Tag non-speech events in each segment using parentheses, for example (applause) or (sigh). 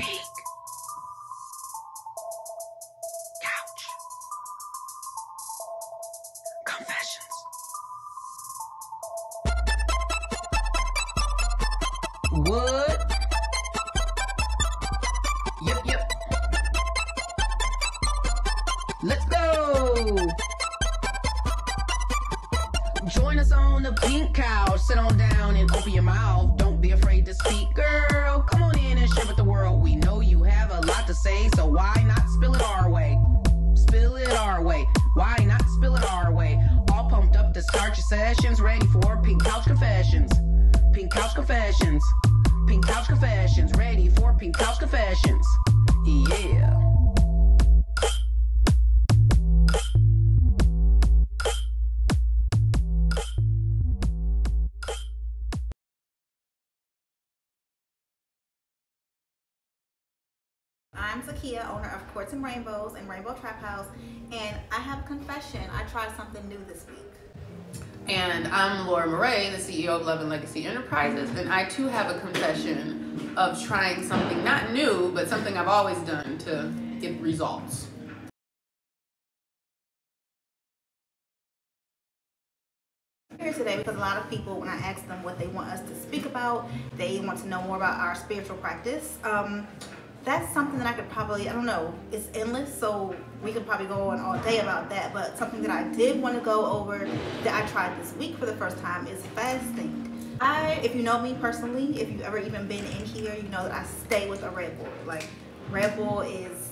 Pink. Couch. Confessions. What? Yep, yep. Let's go. Join us on the pink couch. Sit on down and open your mouth. Don't be afraid to speak, girl. Come on in and share with say, so why not spill it our way? Spill it our way. Why not spill it our way? All pumped up to start your sessions. Ready for Pink Couch Confessions. Pink Couch Confessions. Pink Couch Confessions. Ready for Pink Couch Confessions. Rainbow Trap House, and I have a confession. I tried something new this week. And I'm Laura Morae, the CEO of Love and Legacy Enterprises, and I too have a confession of trying something not new, but something I've always done to get results. here today because a lot of people, when I ask them what they want us to speak about, they want to know more about our spiritual practice. Um, that's something that I could probably, I don't know, it's endless, so we could probably go on all day about that. But something that I did want to go over that I tried this week for the first time is fasting. I, if you know me personally, if you've ever even been in here, you know that I stay with a Red Bull. Like, Red Bull is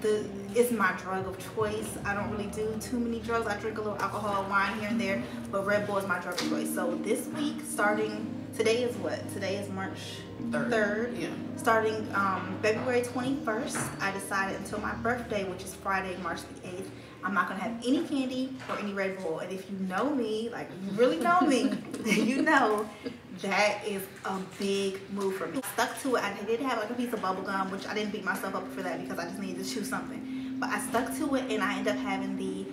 the it's my drug of choice. I don't really do too many drugs. I drink a little alcohol, wine here and there, but Red Bull is my drug of choice. So this week, starting today is what? Today is March Third. third. Yeah. Starting um, February 21st, I decided until my birthday, which is Friday, March the 8th, I'm not gonna have any candy or any Red Bull. And if you know me, like you really know me, (laughs) you know that is a big move for me. Stuck to it. I did have like a piece of bubble gum, which I didn't beat myself up for that because I just needed to chew something. But I stuck to it and I ended up having the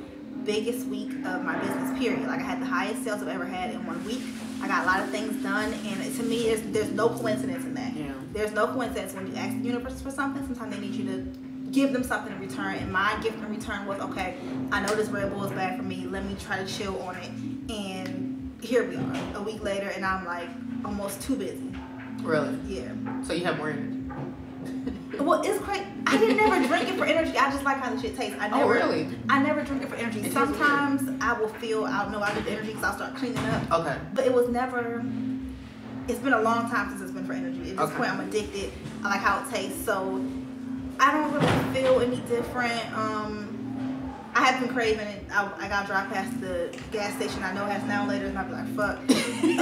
biggest week of my business period. Like I had the highest sales I've ever had in one week. I got a lot of things done and to me there's, there's no coincidence in that. Yeah. There's no coincidence when you ask the universe for something, sometimes they need you to give them something in return. And my gift in return was, okay, I know this Red Bull is bad for me. Let me try to chill on it. And here we are, a week later, and I'm like almost too busy. Really? Yeah. So you have more energy. Well, it's great. I didn't never drink it for energy. I just like how the shit tastes. I Oh, really? I never drink it for energy. It Sometimes I will feel I don't know I get the energy because I'll start cleaning up. Okay. But it was never. It's been a long time since it's been for energy. At this Okay. point, I'm addicted. I like how it tastes, so I don't really feel any different. Um, I have been craving it. I, I gotta drive past the gas station. I know it has now later, and I'll be like, fuck. (laughs)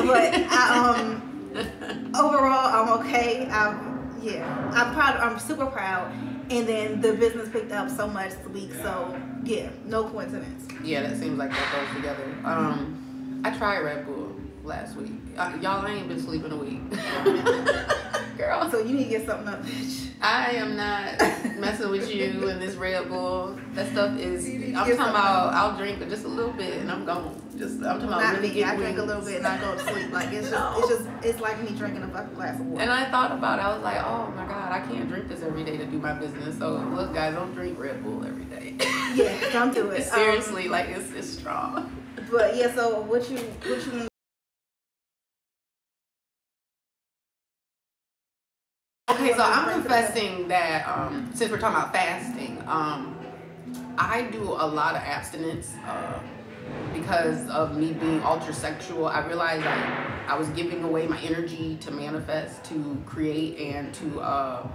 but I, um, overall, I'm okay. I'm, yeah, I'm proud. I'm super proud. And then the business picked up so much this week, so yeah, no coincidence. Yeah, that seems like that goes together. Um, I tried Red Bull last week. Uh, y'all, I ain't been sleeping a week. (laughs) Girl, So you need to get something up, bitch. I am not messing with you and this Red Bull. That stuff is. You need to I'm talking about. I'll drink just a little bit and I'm gone. Just I'm talking about really me. getting I drink a little bit and I go to sleep. Like it's just, No. it's just, it's like me drinking a fucking glass of water. And I thought about it. I was like, oh my god, I can't drink this every day to do my business. So look, guys, don't drink Red Bull every day. yeah, don't do (laughs) it. Um, Seriously, like it's it's strong. but yeah, so what you, what you? Okay, so I'm confessing that um, since we're talking about fasting, um, I do a lot of abstinence uh, because of me being ultra sexual. I realized I, I was giving away my energy to manifest, to create, and to uh,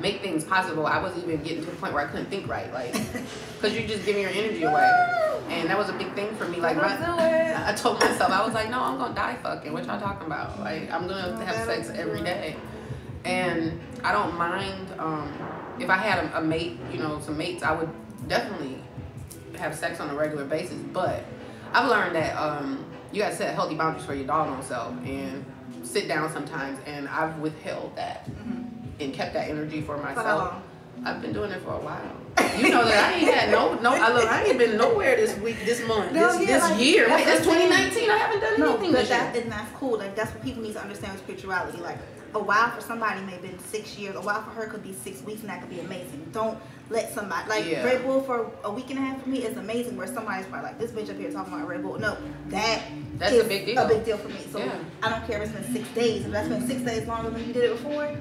make things possible. I wasn't even getting to the point where I couldn't think right, like (laughs) because you're just giving your energy away, and that was a big thing for me. Like my, Don't do it. I told myself I was like, no, I'm gonna die fucking. What y'all talking about? Like I'm gonna have sex every day and I don't mind um, if I had a, a mate, you know, some mates, I would definitely have sex on a regular basis. But I've learned that um, you gotta set healthy boundaries for your doggone self and sit down sometimes. And I've withheld that and kept that energy for myself. I've been doing it for a while. You know that I ain't had no no. I look. I ain't been nowhere this week, this month, No, this, yeah, this like, year. Wait, that's what I'm saying. 2019. I haven't done No, anything but that year. and that's cool. Like that's what people need to understand with spirituality. Like a while for somebody may have been six years. A while for her could be six weeks, and that could be amazing. Don't let somebody like Yeah. Red Bull for a week and a half for me is amazing. Where somebody's probably like this bitch up here talking about Red Bull. No, that That's a big deal. A big deal for me. So Yeah. I don't care if it's been six days. If that's been six days longer than you did it before,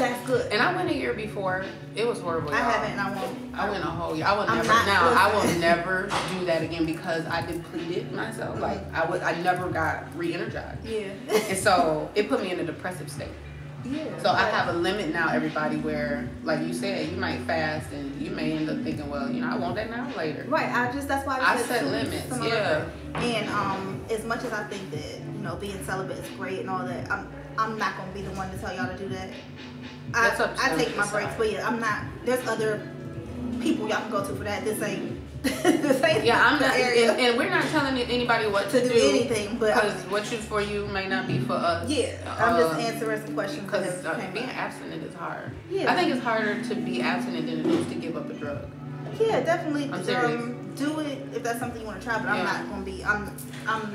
that's good. And I went a year before. It was horrible. I haven't, and I won't. I went a whole year. I will I'm never now. I will never do that again because I depleted myself. Mhm. Like I was, I never got re-energized, Yeah. and so it put me in a depressive state. yeah. So I have a limit now, everybody. Where, like you said, you might fast and you may end up thinking, well, you know, I want that now later. Right, I just that's why I said set limits, some other yeah. And um, as much as I think that you know being celibate is great and all that, I'm I'm not gonna be the one to tell y'all to do that. I, up I take my breaks, but yeah, I'm not. There's other people y'all can go to for that. This ain't (laughs) this ain't Yeah, I'm not, and, and we're not telling anybody what to to, do anything, but because what you for you may not be for us. yeah, I'm just Uh, answering some questions Because uh, being abstinent is hard. Yeah. I think it's harder to be abstinent than it is to give up a drug. Yeah, definitely. I'm. Um, do it if that's something you want to try, but I'm not gonna be. I'm I'm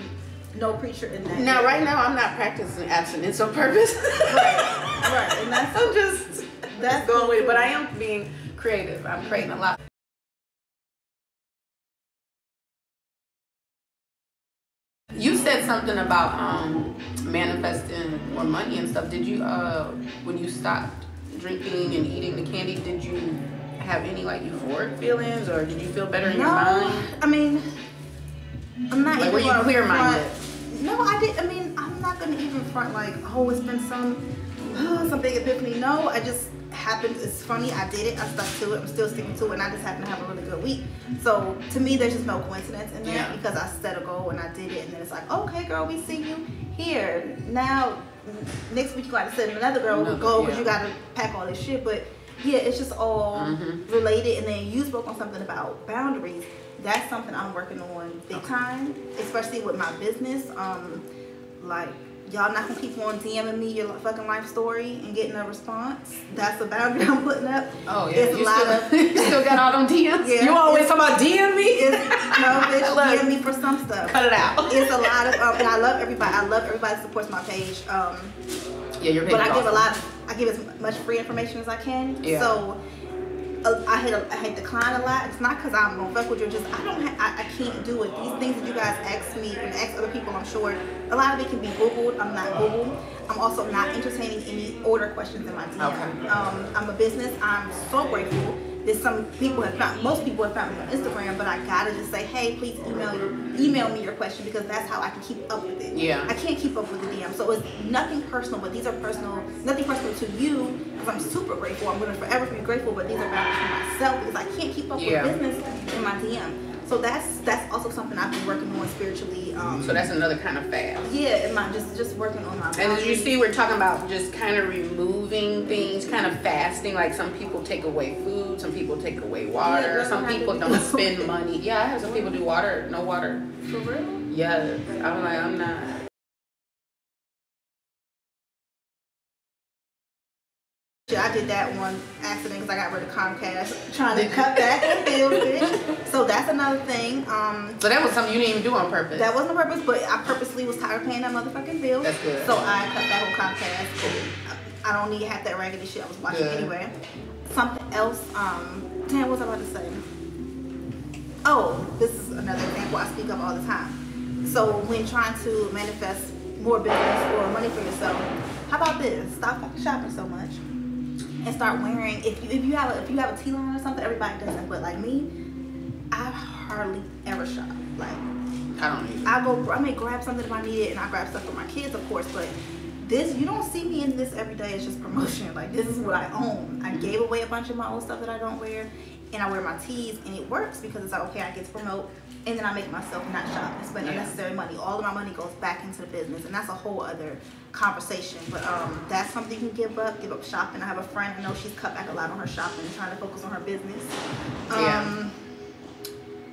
no preacher in that. Now, right now, I'm not practicing abstinence on purpose. right, right, and that's (laughs) I'm just that's going with it. But I am being creative. I'm creating a lot. You said something about um, manifesting more money and stuff. Did you, uh, when you stopped drinking and eating the candy, did you have any like euphoric feelings, or did you feel better in your No, mind? I mean, I'm not Like, even were you clear-minded? No, I did. I mean, I'm not gonna even front like, oh, it's been some, some big epiphany. No, I just happened. It's funny. I did it. I stuck to it. I'm still sticking to it, and I just happen to have a really good week. So to me, there's just no coincidence in that Yeah. because I set a goal and I did it, and then it's like, okay, girl, we see you here now. Next week you got to set another girl Another, goal because yeah. you got to pack all this shit, but. Yeah, it's just all Mhm. related. And then you spoke on something about boundaries. That's something I'm working on big time, especially with my business. Um, like y'all not gonna keep on DMing me your fucking life story and getting a response. That's a boundary (laughs) I'm putting up. Oh yeah, It's a you lot still, of- (laughs) you still got all them DMs. Yeah. You always talk about DM me. It's, no, bitch, (laughs) Look. DM me for some stuff. Cut it out. It's a lot of, um, and I love everybody. I love everybody that supports my page. Um, Yeah, you're but I give a lot. I give as much free information as I can. Yeah. So I hit a, I hit decline a lot. It's not because I'm gonna fuck with you. Just I don't. Ha- I, I can't do it. These things that you guys ask me and ask other people, I'm sure a lot of it can be googled. I'm not googled. I'm also not entertaining any order questions in my DM. Okay. Um, I'm a business. I'm so grateful. That some people have found, most people have found me on Instagram, but I gotta just say, hey, please email email me your question because that's how I can keep up with it. Yeah. I can't keep up with the DM. So it's nothing personal, but these are personal, nothing personal to you because I'm super grateful. I'm going to forever be grateful, but these are boundaries for myself because I can't keep up Yeah. with business in my DM. So that's that's also something I've been working on spiritually. Um, So that's another kind of fast. yeah, my just just working on my. And as you see, we're talking about just kind of removing things, kind of fasting. Like some people take away food, some people take away water, Yeah, some people do. don't (laughs) spend money. Yeah, I have some people do water, no water. for real. Yes, I'm like, I'm not. I did that one accident because I got rid of Comcast, trying to cut back on bills, bitch. So that's another thing. Um, So that was something you didn't even do on purpose. That wasn't a purpose, but I purposely was tired of paying that motherfucking bill. That's good. So I cut back on Comcast. I don't need half that raggedy shit I was watching Good. anyway. Something else. Um, damn, what was I about to say? Oh, this is another example I speak of all the time. So when trying to manifest more business or money for yourself, how about this? Stop fucking shopping so much and start wearing. If you if you have a, if you have a T line or something, everybody does that. But like me, I hardly ever shop. Like I don't need. I go, I may grab something if I need it, and I grab stuff for my kids, of course. But this, you don't see me in this every day. It's just promotion. Like this is what I own. I gave away a bunch of my old stuff that I don't wear, and I wear my tees, and it works because it's like okay, I get to promote, and then I make myself not shop and spend Yeah. unnecessary money. All of my money goes back into the business, and that's a whole other conversation. But um, that's something you can give up. Give up shopping. I have a friend. I know she's cut back a lot on her shopping, trying to focus on her business. Um, Yeah.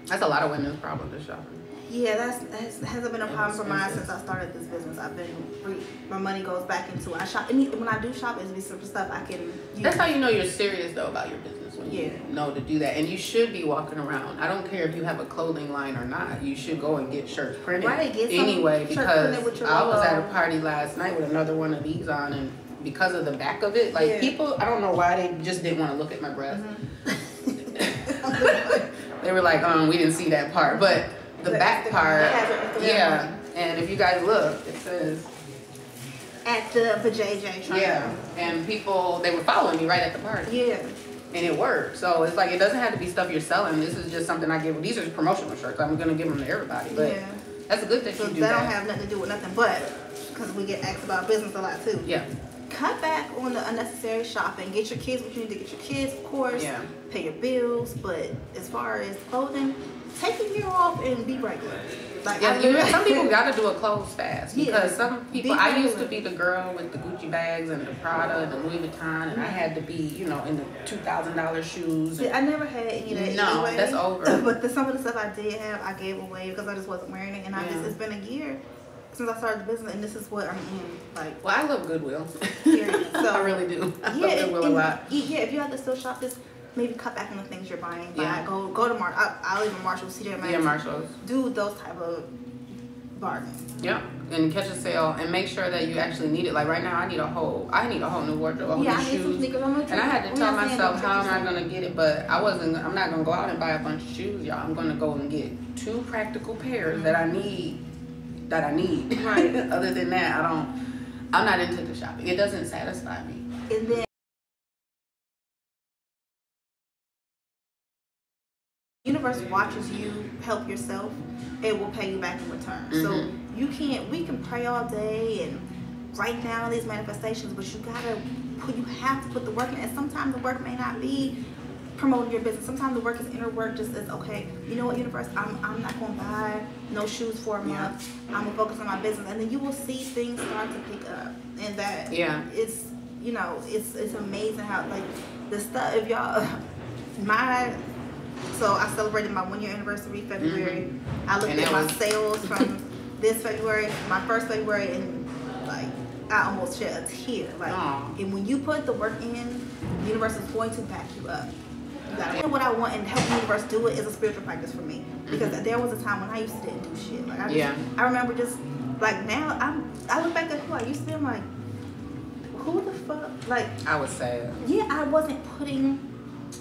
That's a lot of women's problem to shopping. yeah, that's, that's hasn't been a problem for mine since I started this business. I've been free. My money goes back into it. I shop. Any, when I do shop, it's be simple stuff I can. Use. That's how you know you're serious though about your business. Yeah. know to do that. And you should be walking around. I don't care if you have a clothing line or not. You should go and get shirts printed Right, get anyway because printed with your I was at a party last night with another one of these on and because of the back of it, like Yeah. people, I don't know why they just didn't want to look at my breast. Mm-hmm. (laughs) they were like, um, we didn't see that part, but the The back Instagram- part, they have it with the yeah. And if you guys look, it says At the Vajj Trainer yeah. And people, they were following me right at the party. Yeah. And it worked. So it's like it doesn't have to be stuff you're selling. This is just something I give. These are promotional shirts. I'm gonna give them to everybody. But Yeah. that's a good thing. So do that do don't have nothing to do with nothing but because we get asked about business a lot too. yeah, Cut back on the unnecessary shopping. Get your kids what you need to get your kids, of course. Yeah. Pay your bills, but as far as clothing, take a year off and be regular. Like yeah. You, some people (laughs) got to do a clothes fast Yeah. because some people. I used to be the girl with the Gucci bags and the Prada and the Louis Vuitton, and I mm-hmm. had to be, you know, in the two thousand dollar shoes. And, I never had any of that. No, anyway. that's over. (laughs) but the, some of the stuff I did have, I gave away because I just wasn't wearing it, and I just it's been a year since I started the business, and this is what I'm in. Like, well, I love Goodwill. (laughs) So- I really do. I yeah, love and- Goodwill a lot. Yeah, if you have to still shop this, maybe cut back on the things you're buying. Buy, Yeah. go go to Mar. Uh, I, I'll even Marshall, TJ Maxx. Yeah, Marshalls. Do those type of bargains. Yep, and catch a sale and make sure that you actually need it. Like right now, I need a whole, I need a whole new wardrobe, a whole Yeah, new I need some sneakers. I'm gonna And I had to tell myself, how am I gonna get it? But I wasn't. I'm not gonna go out and buy a bunch of shoes, y'all. I'm gonna go and get two practical pairs that I need. That I need. Right. (laughs) Other than that, I don't. I'm not into the shopping. It doesn't satisfy me. And then watches you help yourself, it will pay you back in return. So Mhm. you can't we can pray all day and write down these manifestations, but you gotta put you have to put the work in and sometimes the work may not be promoting your business. Sometimes the work is inner work just as okay, you know what, universe, I'm I'm not gonna buy no shoes for a Yeah. month. I'm gonna focus on my business and then you will see things start to pick up. And that Yeah. it's you know, it's it's amazing how like the stuff if y'all (laughs) my so I celebrated my one year anniversary February. Mm-hmm. I looked. And at my was- sales (laughs) from this February, my first February and like I almost shed a tear. Like Aw. and when you put the work in, the universe is going to back you up. You gotta, what I want and help the universe do it is a spiritual practice for me. Because mm-hmm. there was a time when I used to didn't do shit. Like I just, Yeah. I remember just like now I'm I look back at who I used to be, I'm like, who the fuck like I was sad. yeah, I wasn't putting,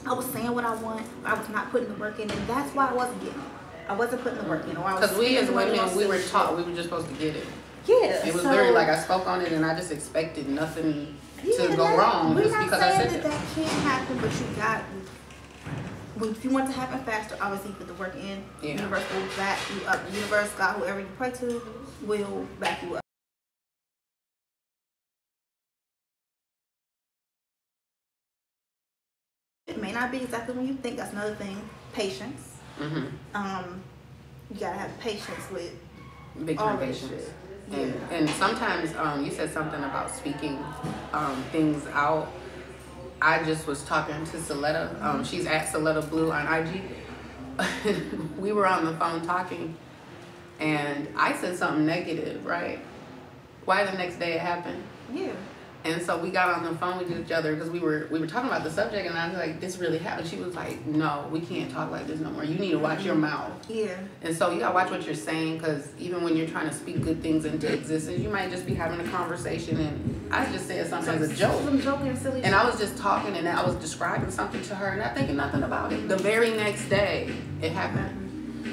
I was saying what I want, I was not putting the work in, and that's why I wasn't getting it. I wasn't putting the work in. Or I was Because we as women, we were taught we were just supposed to get it. Yeah, It was so, literally like I spoke on it and I just expected nothing yeah, to go that- wrong We're just not because I saying said that it. that can't happen, but you got. When, if you want it to happen faster, obviously put the work in. Yeah. The universe will back you up. The universe, God, whoever you pray to, will back you up. Not be exactly when you think. That's another thing. Patience. hmm Um, you gotta have patience with Big all patience. shit. And, and sometimes um, you said something about speaking um, things out. I just was talking to Soletta. Um, she's at Soletta Blue on IG. (laughs) we were on the phone talking, and I said something negative, right? Why the next day it happened? Yeah. And so we got on the phone with each other because we were we were talking about the subject, and I was like, "This really happened." She was like, "No, we can't talk like this no more. You need to watch your mm-hmm. mouth." Yeah. And so you gotta watch what you're saying because even when you're trying to speak good things into existence, you might just be having a conversation. And I just said something as a joke. Some joking, silly. And I was just talking and I was describing something to her and not thinking nothing about it. The very next day, it happened.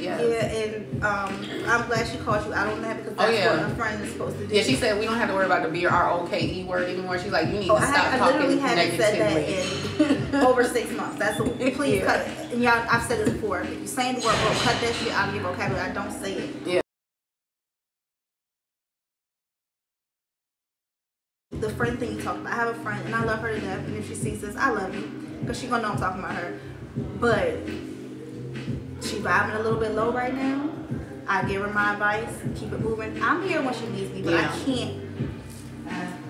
Yes. Yeah, and um, I'm glad she called you out on that because Oh, that's yeah. what a friend is supposed to do. Yeah, she said we don't have to worry about the B R O K E word anymore. She's like, you need Oh, to I, stop had, I literally haven't said that in (laughs) over six months. That's a, please Yeah. cut it. And y'all, I've said this before. If you're saying the word, oh, cut that shit out of your vocabulary. I don't say it. Yeah. The friend thing you talked about. I have a friend, and I love her to death. And if she sees this, I love you, because she gonna know I'm talking about her. But she vibing a little bit low right now. I give her my advice. Keep it moving. I'm here when she needs me, but Yeah. I can't.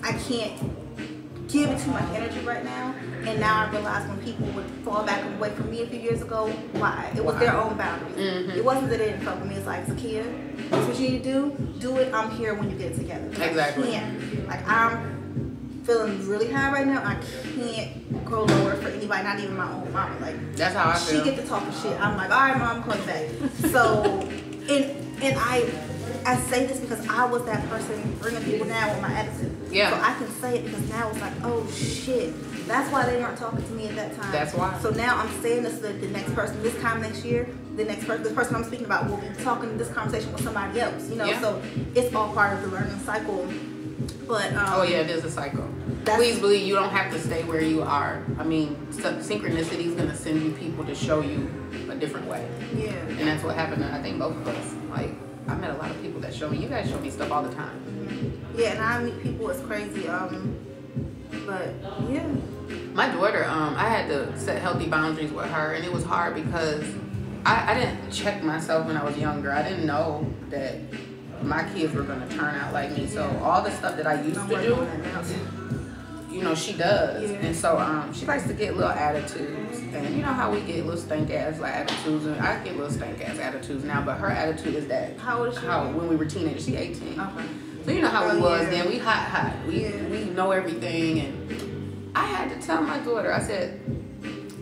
I can't give it too much energy right now. And now I realize when people would fall back away from me a few years ago, why? It was their own boundaries. Mhm. It wasn't that they didn't fuck with me. It's like, Zakia, this is what you need to do. Do it. I'm here when you get it together. Exactly. I can't. Like, I'm feeling really high right now. I can't go lower for anybody, not even my own mama. Like That's how I feel. she get to talking shit. I'm like, all right, mom, coming back. (laughs) So, and and I I say this because I was that person bringing people down with my attitude. Yeah. So I can say it because now it's like, oh shit. That's why they weren't talking to me at that time. That's why. So now I'm saying this to the next person. This time next year, the next person, the person I'm speaking about will be talking this conversation with somebody else. You know, Yeah. so it's all part of the learning cycle. But um, Oh yeah, it is a cycle. Please believe you don't have to stay where you are. I mean, synchronicity is gonna send you people to show you a different way, yeah. and that's what happened. To, I think both of us. Like, I met a lot of people that show me. You guys show me stuff all the time. Yeah, and I meet people. It's crazy. Um, but yeah. My daughter, um, I had to set healthy boundaries with her, and it was hard because I, I didn't check myself when I was younger. I didn't know that my kids were gonna turn out like me. So all the stuff that I used to do, on that now too. you know, she does. And so um, she likes to get little attitudes. And you know how we get little stank ass like attitudes, and I get little stank ass attitudes now. But her attitude is that How old is she? how when we were teenagers, she 18. Okay. So you know how we Oh, was then. We hot, hot. We we know everything, and I had to tell my daughter. I said,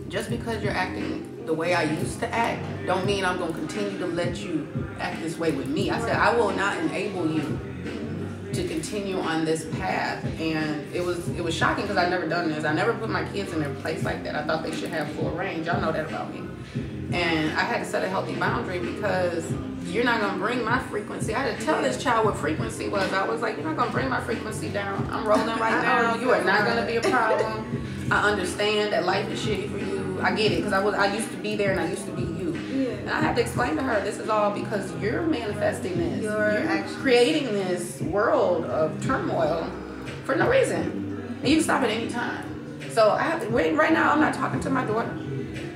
just because you're acting the way I used to act, don't mean I'm gonna continue to let you act this way with me. I said I will not enable you to continue on this path. And it was it was shocking because I've never done this. I never put my kids in their place like that. I thought they should have full range. Y'all know that about me. And I had to set a healthy boundary because you're not gonna bring my frequency. I had to tell this child what frequency was. I was like, you're not gonna bring my frequency down. I'm rolling right (laughs) now. You are not gonna be a problem. I understand that life is shitty for you. I get it because I was I used to be there and I used to be you. Yeah. And I had to explain to her this is all because you're manifesting this. Your you're creating this world of turmoil for no reason. And you can stop at any time. So I have to wait right now I'm not talking to my daughter.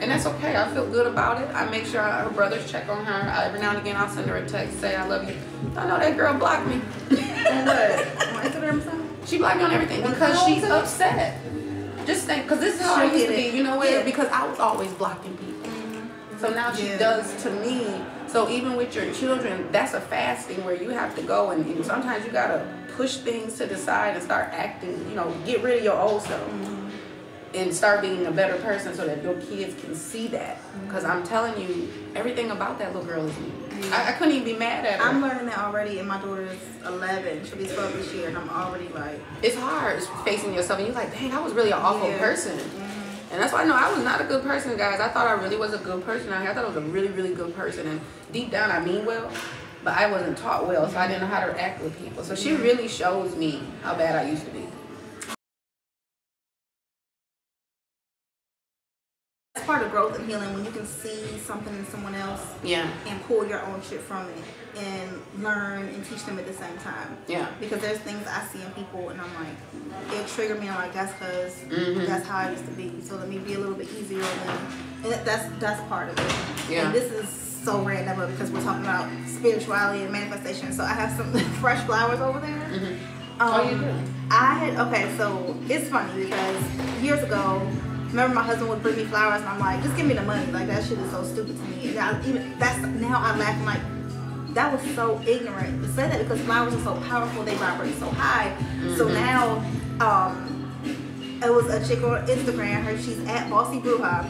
And that's okay. I feel good about it. I make sure her brothers check on her. I, every now and again I'll send her a text, say I love you. I know that girl blocked me. On what? (laughs) On Instagram or something? She blocked me on everything because she's upset. Just think, because this is how I used to be. You know what? Yeah. Because I was always blocking people. So now she Yeah. does to me. So even with your children, that's a fasting where you have to go and, and sometimes you gotta push things to the side and start acting. You know, get rid of your old self and start being a better person so that your kids can see that. Mm-hmm. Because I'm telling you, everything about that little girl is me. I, I couldn't even be mad at her. I'm learning that already, and my daughter's 11. She'll be 12 this year, and I'm already like, it's hard facing yourself and you're like, dang, I was really an awful Yeah. person. Mm-hmm. And that's why I know I was not a good person, guys. I thought I really was a good person. I thought I was a really, really good person. And deep down, I mean well, but I wasn't taught well, so I didn't know how to act with people. So she mm-hmm. really shows me how bad I used to be. That's part of growth and healing when you can see something in someone else Yeah, and pull your own shit from it and learn and teach them at the same time. yeah, Because there's things I see in people and I'm like, it triggered me. I'm like, that's because Mhm. that's how I used to be. So let me be a little bit easier. And that's that's part of it. Yeah. And this is so random because we're talking about spirituality and manifestation. So I have some (laughs) fresh flowers over there. Mhm. Um, Oh, you do? I had okay, so it's funny because years ago, remember my husband would bring me flowers and I'm like, just give me the money. Like that shit is so stupid to me. And I, even that's now I laugh I'm like that was so ignorant to say that because flowers are so powerful, they vibrate so high. So Mhm. now, um, it was a chick on Instagram. Her she's at Bossy Bruja.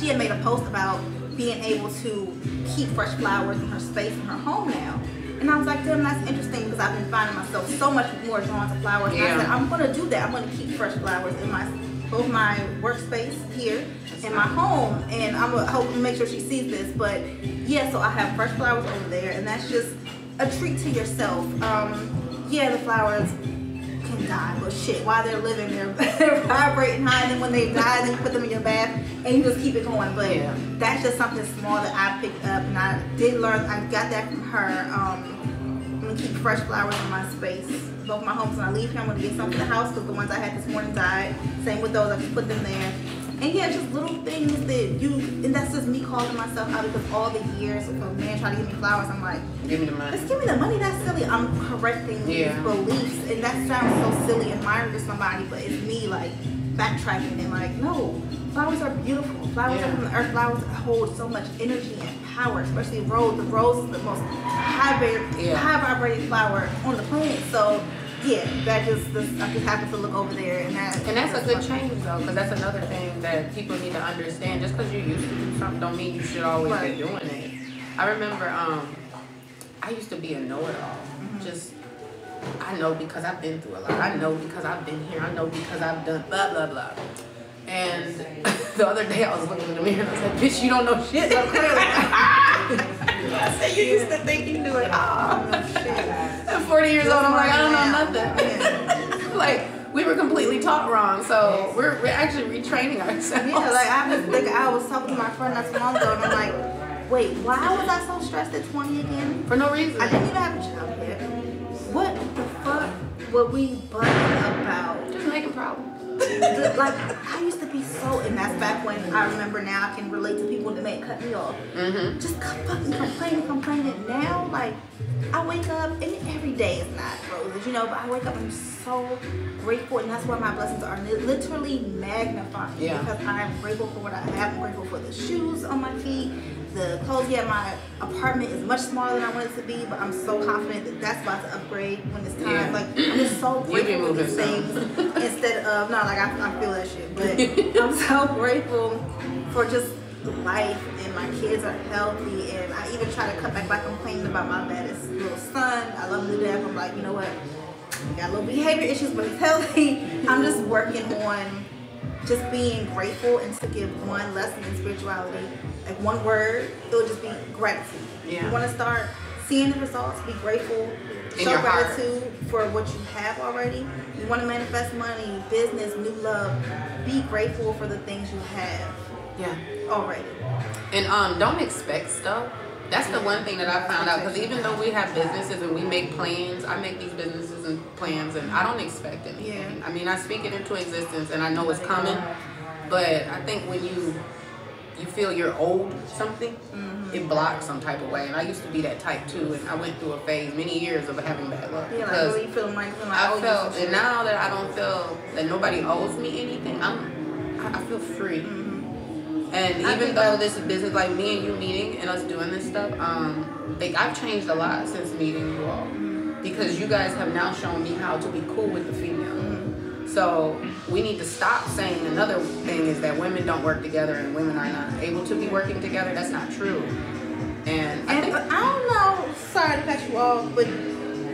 She had made a post about being able to keep fresh flowers in her space in her home now. And I was like, damn, that's interesting because I've been finding myself so much more drawn to flowers. And I Yeah. said, I'm gonna do that. I'm gonna keep fresh flowers in my both my workspace here and my home. And I'm gonna hope make sure she sees this. But yeah, so I have fresh flowers over there, and that's just a treat to yourself. Um, yeah, the flowers can die, but shit, while they're living, they're, (laughs) they're vibrating high, and then when they die, then you put them in your bath, and you just keep it going. But Yeah. that's just something small that I picked up, and I did learn. I got that from her. Um, I'm gonna keep fresh flowers in my space. Both my homes. When I leave here, I'm gonna get some for the house because the ones I had this morning died. Same with those, I just put them there. And yeah, just little things that you, and that's just me calling myself out because all the years of a man trying to give me flowers, I'm like, give me the money. just give me the money. That's silly. I'm correcting Yeah. these beliefs, and that sounds so silly, admiring to somebody, but it's me like backtracking and like, no, flowers are beautiful. Flowers Yeah. are from the earth. Flowers hold so much energy and power, especially rose. The rose is the most high, Yeah. high vibrating flower on the planet. So yeah, that just this, I just happened to look over there, and that And that's a good change though, because that's another thing that people need to understand. Just because you used to do something, don't mean you should always Right. be doing it. I remember, um, I used to be a know-it-all. Mm-hmm. Just, I know because I've been through a lot. I know because I've been here. I know because I've done blah blah blah. And (laughs) the other day I was looking in the mirror and I said, "Bitch, you don't know shit." So clearly. (laughs) I said, "You used to think you knew it all." (laughs) At 40 years old, I'm like, I don't know nothing. like we were completely taught wrong, so we're, we're actually retraining ourselves. Yeah, like I was like I was talking to my friend not so long ago, and I'm like, wait, why was I so stressed at 20 again? for no reason. I didn't even have a child yet. What the fuck were we bugging about? just making problems. Like I used to be so, and that's back when I remember. Now I can relate to people that may cut me off. Mm-hmm. Just fucking complaining, complaining. Now, like I wake up, and every day is not roses, you know. But I wake up, and I'm so grateful, and that's why my blessings are literally magnifying. Yeah. Because I'm grateful for what I have. I'm grateful for the shoes on my feet. The clothes, yeah, my apartment is much smaller than I want it to be, but I'm so confident that that's about to upgrade when it's time. Yeah. Like, I'm just so grateful for these things instead of, not like I, I feel that shit, but I'm so (laughs) grateful for just life and my kids are healthy and I even try to cut back by complaining about my baddest little son. I love him to death. I'm like, you know what? He got little behavior issues, but he's healthy. (laughs) I'm just working on just being grateful and to give one lesson in spirituality, like one word, it'll just be gratitude. Yeah. You want to start seeing the results, be grateful, In show your heart. gratitude for what you have already. You want to manifest money, business, new love. Be grateful for the things you have Yeah. already. And um, don't expect stuff. That's the one thing that I found out because even though we have businesses and we make plans, I make these businesses and plans, and I don't expect anything. Yeah. I mean, I speak it into existence, and I know it's coming. But I think when you you feel you're old something, Mm-hmm. it blocks some type of way. And I used to be that type too, and I went through a phase, many years of having bad luck Yeah, like because really feeling like, feeling like oh, I you felt, and now that I don't feel that nobody owes me anything, I'm, I, I feel free. And I even though this is business, like me and you meeting and us doing this stuff, um, like I've changed a lot since meeting you all because you guys have now shown me how to be cool with the female. So we need to stop saying another thing is that women don't work together and women are not able to be working together. That's not true. And I And think uh, I don't know, sorry to cut you off, but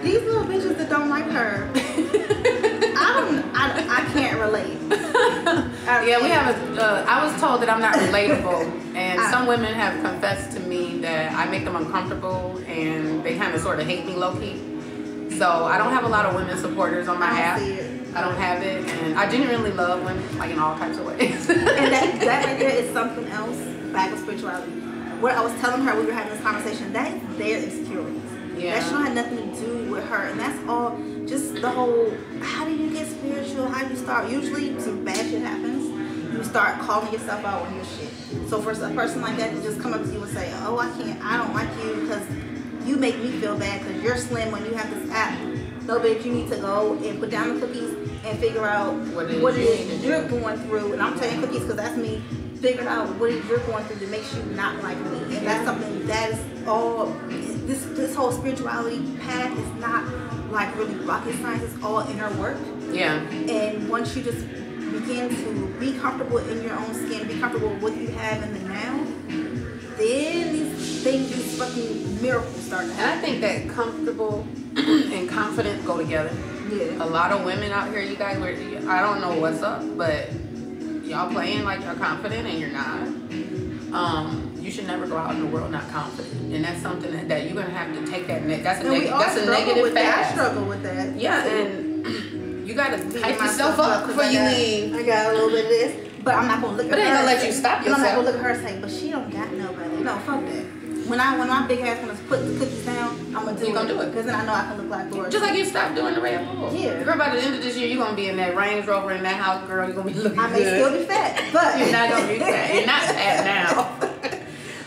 these little bitches that don't like her, I don't, I, I can't relate. (laughs) I Yeah, we have a. Uh, I was told that I'm not relatable, and I- some women have confessed to me that I make them uncomfortable, and they kind of sort of hate me low key. So I don't have a lot of women supporters on my I app. I don't have it, and I genuinely love women, like in all types of ways. And that, that right there is something else back with spirituality. What I was telling her, we were having this conversation, that is their insecurities. Yeah. That shit don't have nothing to do with her. And that's all just the whole how do you get spiritual? How do you start? Usually some bad shit happens. You start calling yourself out on your shit. So for a person like that to just come up to you and say, Oh, I can't I don't like you because you make me feel bad because you're slim when you have this app. No bitch, you need to go and put down the cookies and figure out What it is what it is you're going through. And I'm saying cookies because that's me figuring out what it is you're going through that makes you not like me. And that's something that is all this this whole spirituality path is not like really rocket science, it's all inner work. yeah, And once you just begin to be comfortable in your own skin, be comfortable with what you have in the now, then these things, these fucking miracles start to and happen. I think that comfortable (clears throat) and confident go together. Yeah. A lot of women out here, you guys, were, I don't know what's up, but y'all playing like you're confident and you're not. Um, you should never go out in the world not confident, and that's something that, that you're gonna have to take that. Ne- that's a negative. That's a negative with that. I struggle with that. Yeah, and (clears throat) you gotta hype yourself up before you leave. I got a little bit of this, but I'm not gonna look But at it her. ain't gonna let you stop stop I'm not gonna look at her and say, but she don't got nobody. No, fuck that. When I when my big ass wanna put the cookies down, I'm gonna do You it. gonna do it. Because then I know I can look like Laura. Just like you stopped doing the Red Bull. Yeah. Girl, by the end of this year, you're gonna be in that Range Rover in that house, girl. You're gonna be looking I may good. still be fat, but (laughs) You're not gonna be fat. You're not fat (laughs) now.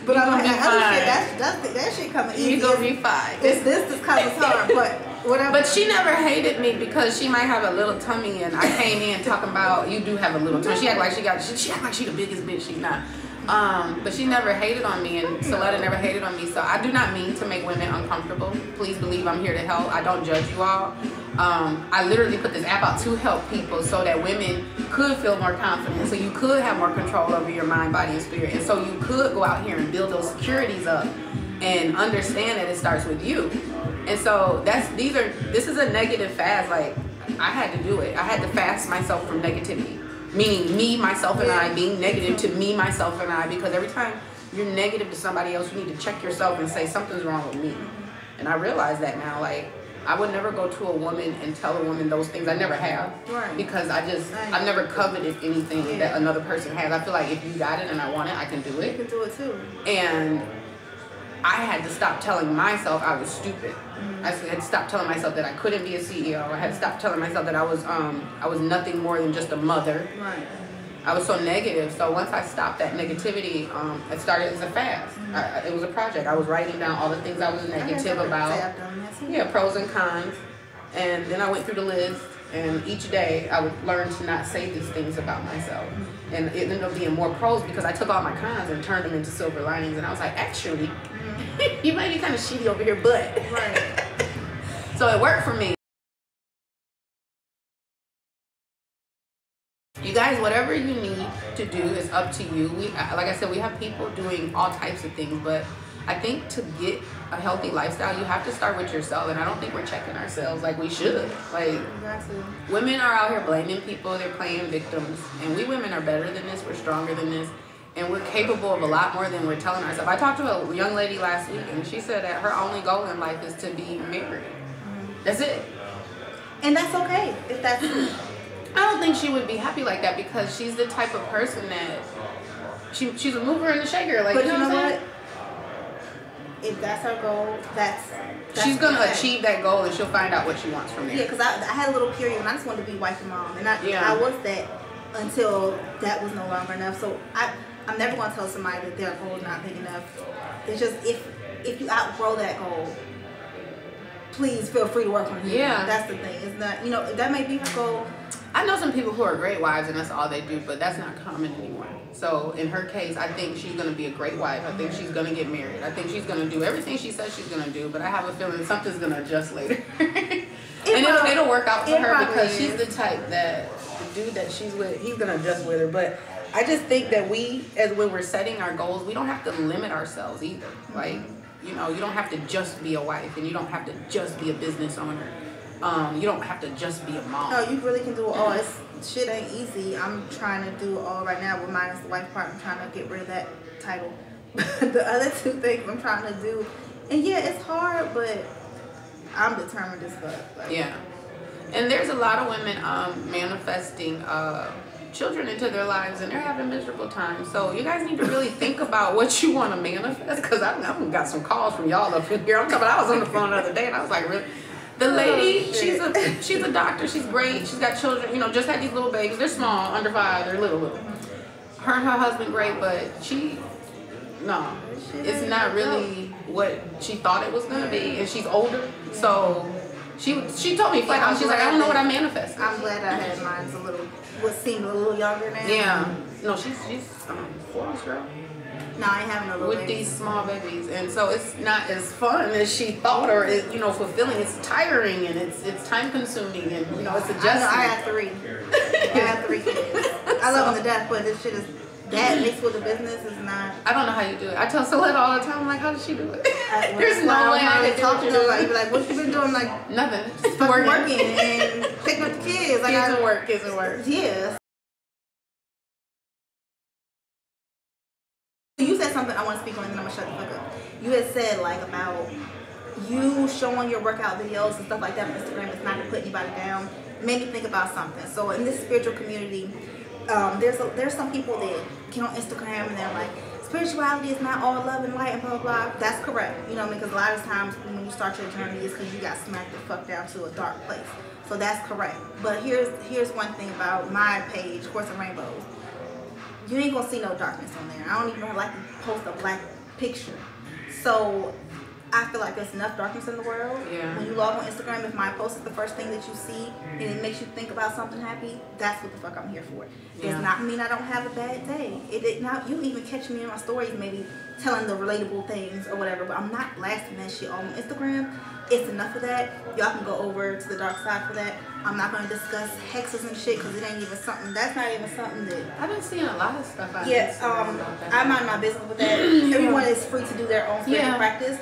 But You I'm gonna like that other shit. That's, that's that shit coming easy. You're gonna be fine. It's this this comes (laughs) hard, but whatever. But she never hated me because she might have a little tummy, and I came in talking about you do have a little tummy. She act like she got she, she act like she the biggest bitch. She not. Um, but she never hated on me, and Soletta never hated on me. So I do not mean to make women uncomfortable. Please believe I'm here to help. I don't judge you all. Um, I literally put this app out to help people so that women could feel more confident, so you could have more control over your mind, body, and spirit, and so you could go out here and build those securities up and understand that it starts with you. And so that's these are this is a negative fast. Like I had to do it. I had to fast myself from negativity meaning me, myself, and I being negative to me, myself, and I. Because every time you're negative to somebody else, you need to check yourself and say something's wrong with me. And I realize that now. Like I would never go to a woman and tell a woman those things. I never have. Right. Because I just I've never coveted anything Yeah. that another person has. I feel like if you got it and I want it, I can do it. You can do it too. And I had to stop telling myself I was stupid. I had to stop telling myself that I couldn't be a CEO. I had to stop telling myself that I was um I was nothing more than just a mother. Right. I was so negative. So once I stopped that negativity, um, it started as a fast. I, I- it was a project. I was writing down all the things I was negative about. That too. Yeah, pros and cons. And then I went through the list, and each day I would learn to not say these things about myself. And it ended up being more pros because I took all my cons and turned them into silver linings. And I was like, actually, (laughs) you might be kind of shitty over here, but. (laughs) Right. So it worked for me. You guys, whatever you need to do is up to you. We, uh, like I said, we have people doing all types of things, but I think to get a healthy lifestyle, you have to start with yourself. And I don't think we're checking ourselves like we should. Like to. women are out here blaming people, they're playing victims, and we women are better than this. We're stronger than this. And we're capable of a lot more than we're telling ourselves. I talked to a young lady last week, and she said that her only goal in life is to be married. That's it. And that's okay if that's (laughs) I don't think she would be happy like that because she's the type of person that she she's a mover and a shaker. Like But you know, know what what? If that's her goal, that's, that's She's gonna okay. achieve that goal and she'll find out what she wants from there. Yeah, because I, I had a little period and I just wanted to be wife and mom, and I, Yeah. I was that until that was no longer enough. So I I'm never gonna tell somebody that their goal is not big enough. It's just if if you outgrow that goal, please feel free to work on it. Yeah. that's the thing. It's not you know that may be her goal. I know some people who are great wives and that's all they do, but that's not common anymore. So in her case, I think she's gonna be a great wife. I think she's gonna get married. I think she's gonna do everything she says she's gonna do, but I have a feeling something's gonna adjust later. (laughs) and it'll, it'll work out for her because she's the type that the dude that she's with, he's gonna adjust with her. But I just think that we, as when we're setting our goals, we don't have to limit ourselves either. Like, you know, you don't have to just be a wife and you don't have to just be a business owner. Um, you don't have to just be a mom. No, you really can do it all. It's shit ain't easy. I'm trying to do all right now with minus the wife part. I'm trying to get rid of that title. (laughs) the other two things I'm trying to do, and yeah, it's hard, but I'm determined as fuck. Like, Yeah. And there's a lot of women um, manifesting uh, children into their lives and they're having miserable times. So you guys need to really think about what you want to manifest because I've, I've got some calls from y'all up here. I'm talking I was on the phone the other day and I was like, really? The oh, lady, Oh, she's a she's a doctor. She's great. She's got children. You know, just had these little babies. They're small, under five. They're little, little. Her and her husband great, but she, no, it's not really what she thought it was gonna be, and she's older, so she she told me flat out. She's like, I don't know what I glad manifested. I'm glad I had mine a little, what seemed a little younger now. Yeah, no, she's she's um, four girl No, I having no little with these small babies, and so it's not as fun as she thought, or it, you know, fulfilling. It's tiring and it's it's time consuming, and you know, it's I adjusting. I have three. I have three kids. I love them to death, but this shit is, that (laughs) mixed with the business is not. I don't know how you do it. I tell Solette all the time, I'm like, how does she do it? (laughs) I- There's no way I could do talk to do. Like, like, what you been doing? Like, Nothing. Just working. working and picking up the kids. Like, Kids I, and work, kids and work. Yes. You said something I want to speak on, and then I'm gonna shut the fuck up. You had said like about you showing your workout videos and stuff like that on Instagram. It's not going to put anybody down. Made me think about something. So in this spiritual community, um, there's a, there's some people that get on Instagram and they're like, spirituality is not all love and light and blah blah. blah. That's correct. You know, because a lot of times when you start your journey, it's because you got smacked the fuck down to a dark place. So that's correct. But here's here's one thing about my page, Quartz and Rainbows. You ain't gonna see no darkness on there. I don't even like to post a black picture. So I feel like there's enough darkness in the world. Yeah. When you log on Instagram, if my post is the first thing that you see and it makes you think about something happy, that's what the fuck I'm here for. Yeah. Does not mean I don't have a bad day. It did not. You even catch me in my stories, maybe telling the relatable things or whatever. But I'm not blasting that shit on Instagram. It's enough of that. Y'all can go over to the dark side for that. I'm not gonna discuss hexes and shit because it ain't even something. That's not even something that I've been seeing a lot of stuff out yeah, um, I mind my business with that. (clears throat) Everyone is free to do their own spiritual Yeah. practice.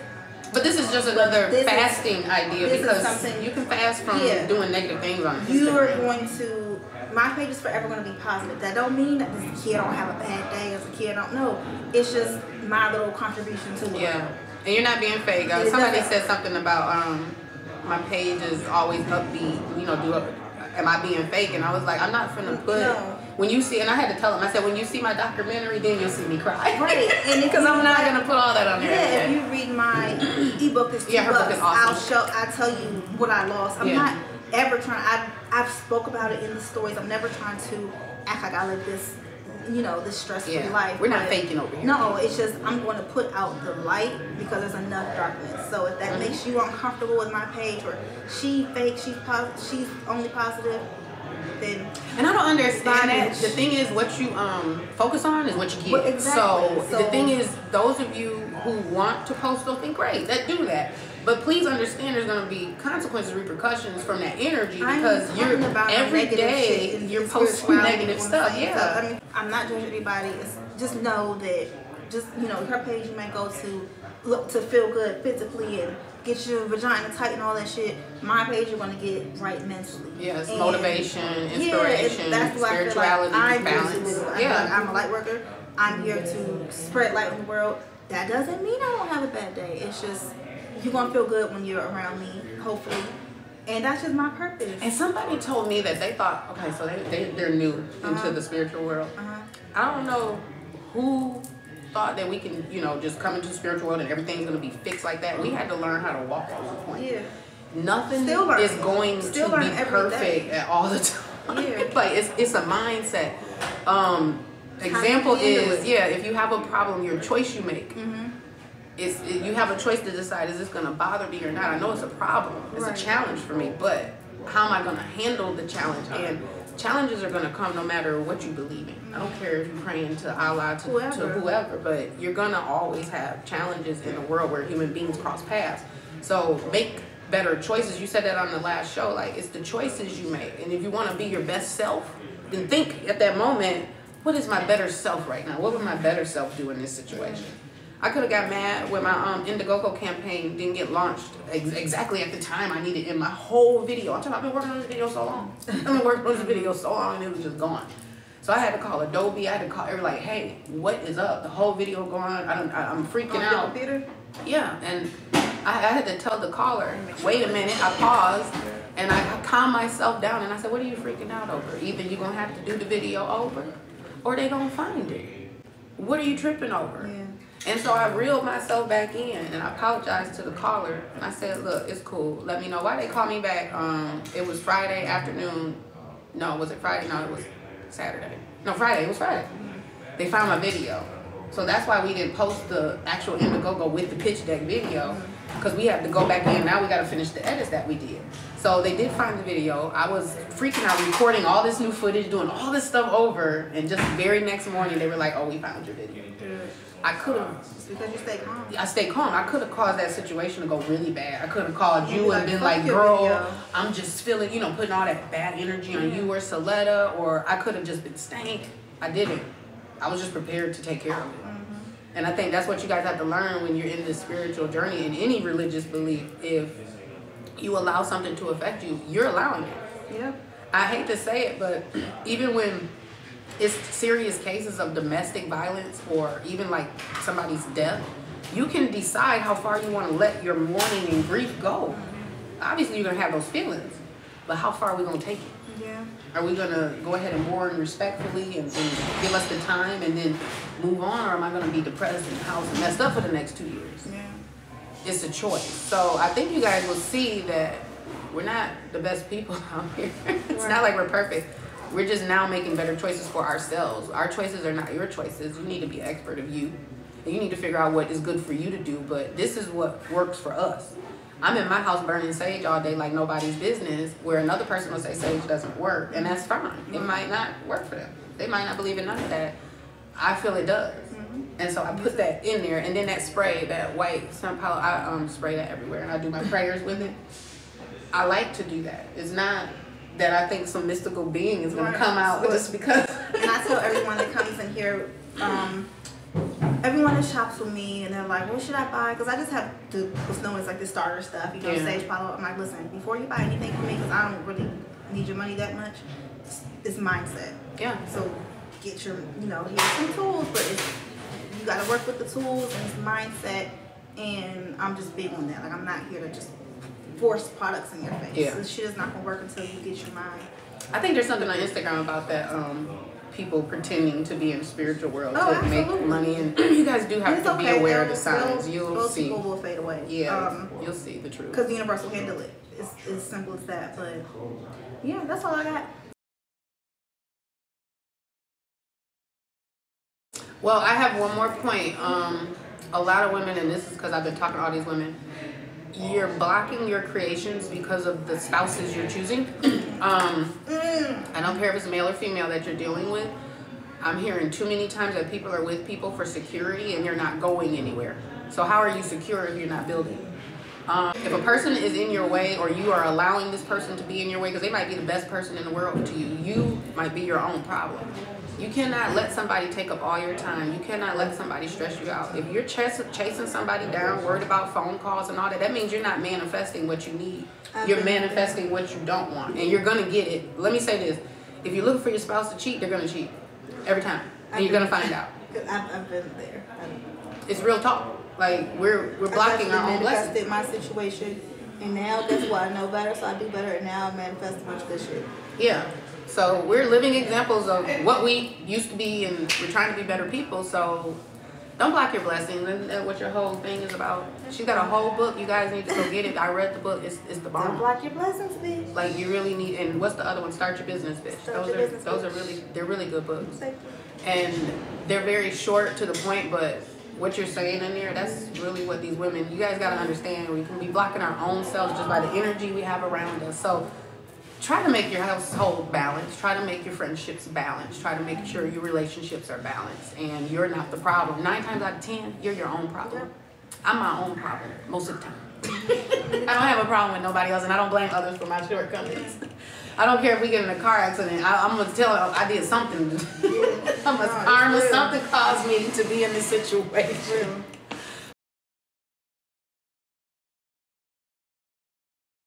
But this is just another this is- fasting idea because something- you can fast from Yeah. doing negative things on You are going to. My page is forever going to be positive. That don't mean that this kid don't have a bad day. As a kid, I don't know. It's just my little contribution to it. Yeah, and you're not being fake. Uh, somebody said something about um, my page is always upbeat. You know, do a, am I being fake? And I was like, I'm not finna put. No. When you see, and I had to tell him, I said, when you see my documentary, then you'll see me cry. Right, and because (laughs) I'm not like- gonna put all that on there. Yeah, if you read my ebook, it's two Yeah, her book bucks. is awesome. I'll show. I tell you what I lost. I'm Yeah. not ever trying. I I've spoke about it in the stories. I'm never trying to act like I live this, you know, this stress free Yeah. life. We're not faking over here. No, it's just I'm going to put out the light because there's enough darkness. So if that Mm-hmm. makes you uncomfortable with my page or she fake, she's positive, she's only positive, then And I don't understand that. The thing is, what you um focus on is what you get. Well, exactly. So, the thing is, those of you who want to post something, great, that do that. But please understand, there's going to be consequences, repercussions from that energy because you're about every shit you're posting negative stuff. Yeah. I mean, I'm not judging anybody. It's just know that, just you know, her page you might go to look to feel good physically and get your vagina tight and all that shit. My page you're gonna get right mentally. Yes, And- motivation, Yeah, inspiration, and that's what I feel spirituality, like I'm balance. here to do. I like Yeah. I'm a light worker. I'm here to spread light in the world. That doesn't mean I don't have a bad day. It's just you're gonna feel good when you're around me, hopefully. And that's just my purpose. And somebody told me that they thought, okay, so they, they, they're new into Uh-huh. the spiritual world. Uh-huh. I don't know who thought that we can, you know, just come into the spiritual world and everything's gonna be fixed like that. We had to learn how to walk at one point. Yeah. Nothing Still learning. is going Still to be perfect at all the time. Yeah. (laughs) like it's it's a mindset. Um, example is it. yeah, if you have a problem, your choice you make. Mm-hmm. It's it, you have a choice to decide is this gonna bother me or not. I know it's a problem. It's Right. a challenge for me, but how am I gonna handle the challenge? And challenges are gonna come no matter what you believe in. I don't care if you're praying to Allah to Whoever. to whoever, but you're gonna always have challenges in a world where human beings cross paths. So make better choices. You said that on the last show. Like it's the choices you make, and if you want to be your best self, then think at that moment, what is my better self right now? What would my better self do in this situation? I could have got mad when my um Indiegogo campaign didn't get launched ex- exactly at the time I needed in my whole video. I'm talking. I've been working on this video so long. I've been working on this video so long, and it was just gone. So I had to call Adobe. I had to call. They were like, "Hey, what is up? The whole video gone. I don't. I, I'm freaking On out." computer? Yeah, and I, I had to tell the caller, wait a minute, I paused and I calmed myself down and I said, what are you freaking out over? Either you're gonna have to do the video over or they're gonna find it. What are you tripping over? Yeah. And so I reeled myself back in and I apologized to the caller I said, look, it's cool. Let me know why they called me back. Um, it was Friday afternoon. No, was it Friday? No, it was Saturday. No, Friday. It was Friday. They found my video. So that's why we didn't post the actual Indiegogo with the pitch deck video because we have to go back in. Now we got to finish the edits that we did. So they did find the video. I was freaking out, recording all this new footage, doing all this stuff over, and just the very next morning they were like, "Oh, we found your video." I could have because you stay calm. I stayed calm. I could have caused that situation to go really bad. I could have called you Like, and been like, girl, video." I'm just feeling, you know, putting all that bad energy on you or Saletta, or I could have just been stank. I didn't. I was just prepared to take care of it. Mm-hmm. And I think that's what you guys have to learn when you're in this spiritual journey in any religious belief. If you allow something to affect you, you're allowing it. Yep. I hate to say it, but (clears throat) even when it's serious cases of domestic violence or even like somebody's death, you can decide how far you want to let your mourning and grief go. Obviously, you're gonna have those feelings, but how far are we gonna take it? Yeah. Are we gonna go ahead and mourn respectfully and, and give us the time and then move on, or am I gonna be depressed and house and messed up for the next two years? Yeah. it's a choice. So I think you guys will see that we're not the best people (laughs) out here. it's Right. not like we're perfect. We're just now making better choices for ourselves. Our choices are not your choices. You need to be an expert of you. And you need to figure out what is good for you to do. But this is what works for us. I'm in my house burning sage all day like nobody's business, where another person will say sage doesn't work, and that's fine. It might not work for them. They might not believe in none of that. I feel it does. And so I put that in there, and then that spray, that white sun powder, I um, spray that everywhere, and I do my prayers with it. I like to do that. It's not that I think some mystical being is going Right. to come out just because. (laughs) And I tell everyone that comes in here, um, everyone that shops with me, and they're like, "What should I buy?" Because I just have the what's known as like the starter stuff, you know, Yeah. sage powder. I'm like, listen, before you buy anything from me, because I don't really need your money that much. It's, it's mindset. yeah. So get your, you know, here's some tools, but it's you got to work with the tools and it's mindset. And I'm just big on that. Like I'm not here to just force products in your face. Yeah. This shit is not gonna work until you get your mind. I think there's something on Instagram about that. Um, people pretending to be in the spiritual world Oh, to make money, and (clears throat) you guys do have It's to be okay. aware of the signs. those- You'll those see. people will fade away. Yeah, Um, you'll see the truth. because the universe will handle it. It's it's as simple as that. But yeah, that's all I got. Well, I have one more point. Um, a lot of women, and this is because I've been talking to all these women, you're blocking your creations because of the spouses you're choosing. (clears throat) um, I don't care if it's male or female that you're dealing with. I'm hearing too many times that people are with people for security and you're not going anywhere. So how are you secure if you're not building? Um, if a person is in your way or you are allowing this person to be in your way because they might be the best person in the world to you, you might be your own problem. You cannot let somebody take up all your time. You cannot let somebody stress you out. If you're chas- chasing somebody down, worried about phone calls and all that, that means you're not manifesting what you need. You're manifesting what you don't want, and you're gonna get it. Let me say this: if you're looking for your spouse to cheat, they're gonna cheat every time, and you're gonna find out. (laughs) I've, been there. It's real talk. Like we're we're blocking our own blessings. manifested my situation, and now that's what? I know better, so I do better. And now I manifest a bunch of good shit. Yeah. So we're living examples of what we used to be, and we're trying to be better people. So don't block your blessings and what your whole thing is about. She got a whole book. You guys need to go get it. I read the book. It's it's the bomb. Don't block your blessings, bitch. Like you really need. And what's the other one? Start your business, bitch. Start those are Business, those are really they're really good books, and they're very short to the point, but. What you're saying in there, that's really what these women, you guys gotta understand. We can be blocking our own selves just by the energy we have around us. So try to make your household balanced. Try to make your friendships balanced. Try to make sure your relationships are balanced. And you're not the problem. Nine times out of ten you're your own problem. I'm my own problem most of the time. (laughs) I don't have a problem with nobody else and i don't blame others for my shortcomings. (laughs) I don't care if we get in a car accident. I, i'm gonna tell them i did something. (laughs) I'm a it's karma something caused me to be in this situation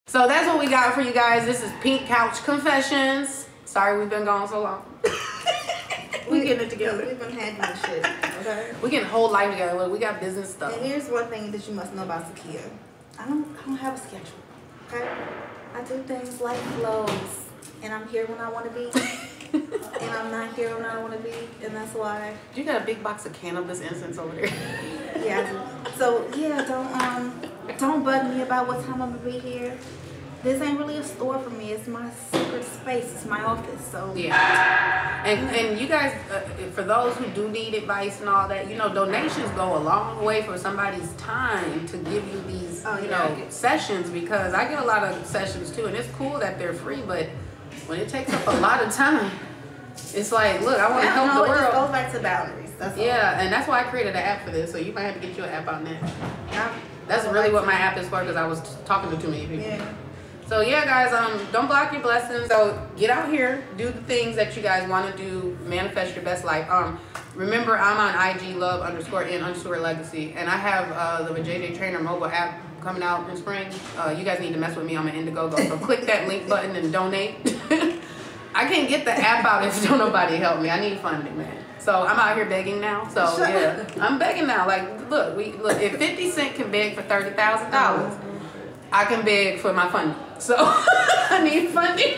So that's what we got for you guys. This is Pink Couch Confessions. Sorry we've been gone so long. (laughs) we getting it together. We've been handling shit. Okay. We getting whole life together. Look, we got business stuff. And here's one thing that you must know about Zakia. I don't, I don't have a schedule. Okay. I do things like flows, and I'm here when I want to be, (laughs) and I'm not here when I want to be, and that's why. You got a big box of cannabis incense over there. Yeah. So yeah, don't um, don't bug me about what time I'm gonna be here. This ain't really a store for me. It's my secret space. It's my office. So Yeah. And and you guys, uh, for those who do need advice and all that, you know, donations go a long way for somebody's time to give you these, Oh, you yeah, know, sessions because I get a lot of sessions too, and it's cool that they're free, but when it takes up a lot of time, it's like, look, I want to help know. the It just world. goes back to boundaries. That's all. Yeah, and that's why I created an app for this. So you might have to get your app on that. I- That's really what my app is for because I was talking to too many people. Yeah. So yeah, guys, um, don't block your blessings. So get out here, do the things that you guys want to do, manifest your best life. Um, remember, I'm on IG love underscore in underscore legacy, and I have uh, the JJ Trainer mobile app coming out in spring. Uh, you guys need to mess with me. I'm an Indiegogo, so click that link button and donate. (laughs) I can't get the app out if don't nobody help me. I need funding, man. So I'm out here begging now. So (laughs) yeah, I'm begging now. Like, look, we look. If 50 Cent can beg for thirty thousand dollars. I can beg for my funding. So (laughs) I need funding.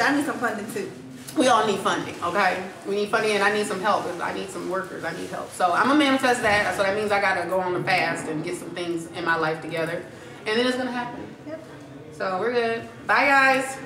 I need some funding too. We all need funding, okay? We need funding and I need some help. I need some workers. I need help. So I'm gonna manifest that. So that means I gotta go on the fast and get some things in my life together. And then it's gonna happen. Yep. So we're good. Bye guys.